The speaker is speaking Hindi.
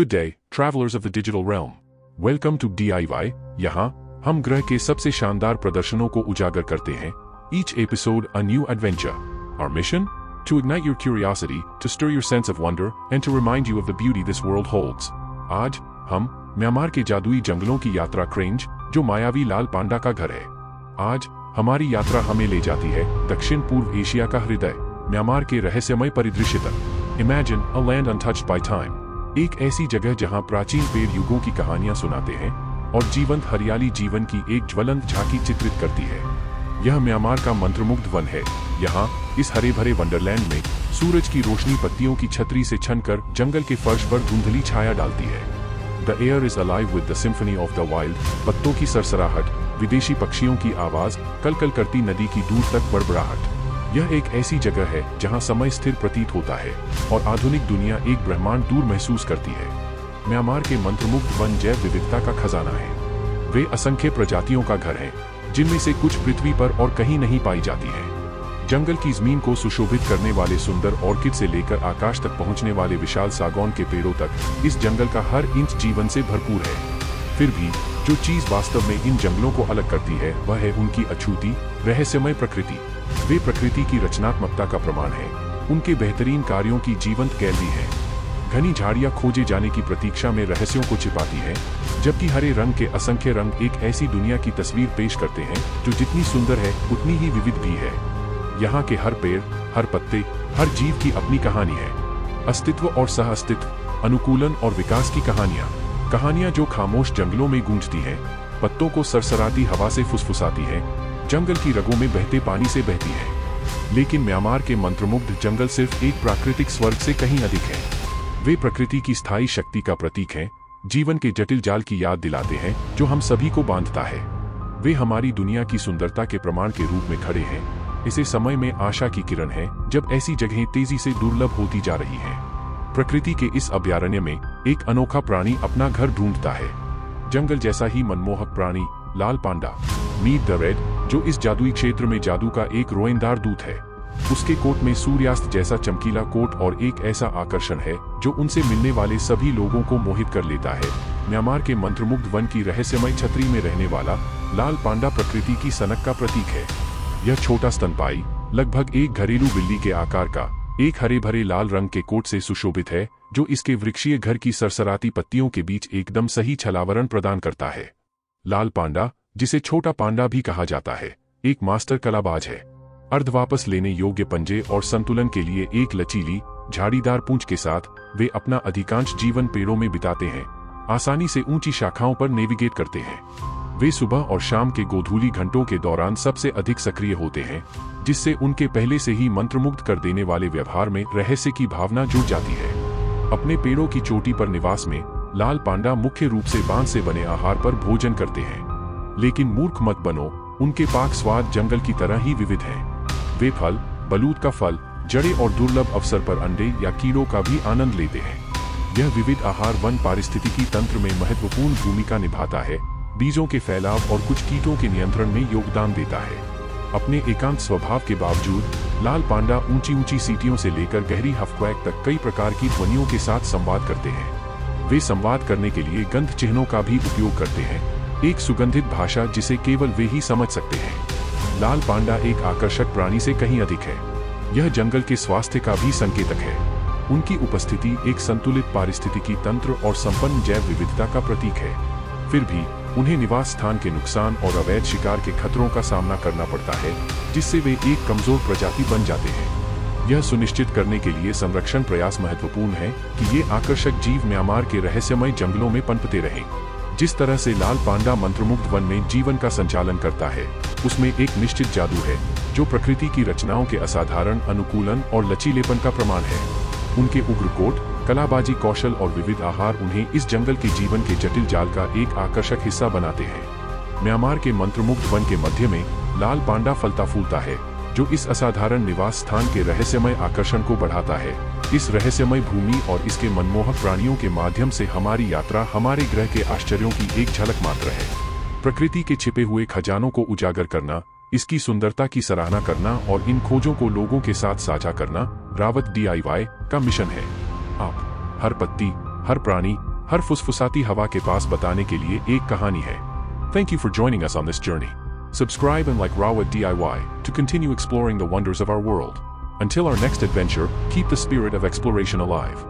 Good day, travelers of the digital realm. Welcome to DIY. यहाँ हम ग्रह के सबसे शानदार प्रदर्शनों को उजागर करते हैं Each episode a new adventure. Our mission? To ignite your curiosity, to stir your sense of wonder, and to remind you of the beauty this world holds. आज हम म्यांमार के जादुई जंगलों की यात्रा क्रेंज जो मायावी लाल पांडा का घर है आज हमारी यात्रा हमें ले जाती है दक्षिण पूर्व एशिया का हृदय म्यांमार के रहस्यमय परिदृश्य तक imagine a land untouched by time एक ऐसी जगह जहाँ प्राचीन पेड़ युगों की कहानियाँ सुनाते हैं और जीवंत हरियाली जीवन की एक ज्वलंत झांकी चित्रित करती है। यह म्यांमार का मंत्रमुग्ध वन है। यहाँ, इस हरे भरे वंडरलैंड में, सूरज की रोशनी पत्तियों की छतरी से छनकर जंगल के फर्श पर धुंधली छाया डालती है। The air is alive with the symphony of the wild पत्तों की सरसराहट, विदेशी पक्षियों की आवाज़ कल कल करती नदी की दूर तक बड़बड़ाहट। यह एक ऐसी जगह है जहाँ समय स्थिर प्रतीत होता है और आधुनिक दुनिया एक ब्रह्मांड दूर महसूस करती है। म्यांमार के मंत्रमुग्ध वन जैव विविधता का खजाना है। वे असंख्य प्रजातियों का घर है, जिनमें से कुछ पृथ्वी पर और कहीं नहीं पाई जाती है। जंगल की ज़मीन को सुशोभित करने वाले सुंदर ऑर्किड से लेकर आकाश तक पहुँचने वाले विशाल सागौन के पेड़ों तक इस जंगल का हर इंच जीवन से भरपूर है। फिर भी जो चीज़ वास्तव में इन जंगलों को अलग करती है वह है उनकी अछूती रहस्यमय प्रकृति। वे प्रकृति की रचनात्मकता का प्रमाण है। उनके बेहतरीन कार्यों की जीवंत गैलरी है। घनी झाड़ियाँ खोजे जाने की प्रतीक्षा में रहस्यों को छिपाती हैं, जबकि हरे रंग के असंख्य रंग एक ऐसी दुनिया की तस्वीर पेश करते हैं जो जितनी सुंदर है उतनी ही विविध भी है। यहाँ के हर पेड़ हर पत्ते हर जीव की अपनी कहानी है। अस्तित्व और सह अनुकूलन और विकास की कहानियाँ। कहानियाँ जो खामोश जंगलों में गूंजती हैं, पत्तों को सरसराती हवा से फुसफुसाती हैं, जंगल की रगों में बहते पानी से बहती है। लेकिन म्यांमार के मंत्रमुग्ध जंगल सिर्फ़ एक प्राकृतिक स्वर्ग से कहीं अधिक है। वे प्रकृति की स्थायी शक्ति का प्रतीक हैं, जीवन के जटिल जाल की याद दिलाते हैं जो हम सभी को बांधता है। वे हमारी दुनिया की सुंदरता के प्रमाण के रूप में खड़े हैं इसे समय में आशा की किरण है जब ऐसी जगहें तेज़ी से दुर्लभ होती जा रही हैं। प्रकृति के इस अभ्यारण्य में एक अनोखा प्राणी अपना घर ढूंढता है। जंगल जैसा ही मनमोहक प्राणी, लाल पांडा। मीट द रेड, जो इस जादुई क्षेत्र में जादू का एक रोएंदार दूत है। उसके कोट में सूर्यास्त जैसा चमकीला कोट और एक ऐसा आकर्षण है, जो उनसे मिलने वाले सभी लोगों को मोहित कर लेता है। म्यांमार के मंत्रमुग्ध वन की रहस्यमय छतरी में रहने वाला लाल पांडा प्रकृति की सनक का प्रतीक है। यह छोटा स्तनपाई लगभग एक घरेलू बिल्ली के आकार का, एक हरे भरे लाल रंग के कोट से सुशोभित है जो इसके वृक्षीय घर की सरसराती पत्तियों के बीच एकदम सही छलावरण प्रदान करता है। लाल पांडा, जिसे छोटा पांडा भी कहा जाता है, एक मास्टर कलाबाज है। अर्ध वापस लेने योग्य पंजे और संतुलन के लिए एक लचीली, झाड़ीदार पूंछ के साथ, वे अपना अधिकांश जीवन पेड़ों में बिताते हैं। आसानी से ऊँची शाखाओं पर नेविगेट करते हैं। वे सुबह और शाम के गोधूली घंटों के दौरान सबसे अधिक सक्रिय होते हैं, जिससे उनके पहले से ही मंत्रमुग्ध कर देने वाले व्यवहार में रहस्य की भावना जुड़ जाती है। अपने पेड़ों की चोटी पर निवास में लाल पांडा मुख्य रूप से बाँध से बने आहार पर भोजन करते हैं। लेकिन मूर्ख मत बनो, उनके पाक स्वाद जंगल की तरह ही विविध है। वे फल, बलूत का फल, जड़े और दुर्लभ अवसर पर अंडे या कीड़ों का भी आनंद लेते हैं। यह विविध आहार वन पारिस्थितिकी तंत्र में महत्वपूर्ण भूमिका निभाता है। बीजों के फैलाव और कुछ कीटों के नियंत्रण में योगदान देता है। अपने एकांत स्वभाव के बावजूद, लाल पांडा ऊँची ऊँची सीटियों से लेकर गहरी हफक्वैक तक कई प्रकार की ध्वनियों के साथ संवाद करते हैं। वे संवाद करने के लिए गंध चिन्हों का भी उपयोग करते हैं, एक सुगंधित भाषा जिसे केवल वे ही समझ सकते हैं। लाल पांडा एक आकर्षक प्राणी से कहीं अधिक है। यह जंगल के स्वास्थ्य का भी संकेतक है। उनकी उपस्थिति एक संतुलित पारिस्थितिकी तंत्र और संपन्न जैव विविधता का प्रतीक है। फिर भी उन्हें निवास स्थान के नुकसान और अवैध शिकार के खतरों का सामना करना पड़ता है, जिससे वे एक कमज़ोर प्रजाति बन जाते हैं। यह सुनिश्चित करने के लिए संरक्षण प्रयास महत्वपूर्ण है कि ये आकर्षक जीव म्यांमार के रहस्यमय जंगलों में पनपते रहें। जिस तरह से लाल पांडा मंत्रमुग्ध वन में जीवन का संचालन करता है, उसमें एक निश्चित जादू है, जो प्रकृति की रचनाओं के असाधारण अनुकूलन और लचीलेपन का प्रमाण है। उनके उग्रकोट कलाबाजी, कौशल और विविध आहार उन्हें इस जंगल के जीवन के जटिल जाल का एक आकर्षक हिस्सा बनाते हैं। म्यांमार के मंत्रमुग्ध वन के मध्य में लाल पांडा फलता फूलता है, जो इस असाधारण निवास स्थान के रहस्यमय आकर्षण को बढ़ाता है। इस रहस्यमय भूमि और इसके मनमोहक प्राणियों के माध्यम से हमारी यात्रा हमारे ग्रह के आश्चर्यों की एक झलक मात्र है। प्रकृति के छिपे हुए खजानों को उजागर करना, इसकी सुंदरता की सराहना करना और इन खोजों को लोगों के साथ साझा करना, रावत डीआईवाई का मिशन है। हर पत्ती हर प्राणी हर फुसफुसाती हवा के पास बताने के लिए एक कहानी है thank you for joining us on this journey Subscribe and like Rawat DIY to continue exploring the wonders of our world. Until our next adventure, keep the spirit of exploration alive.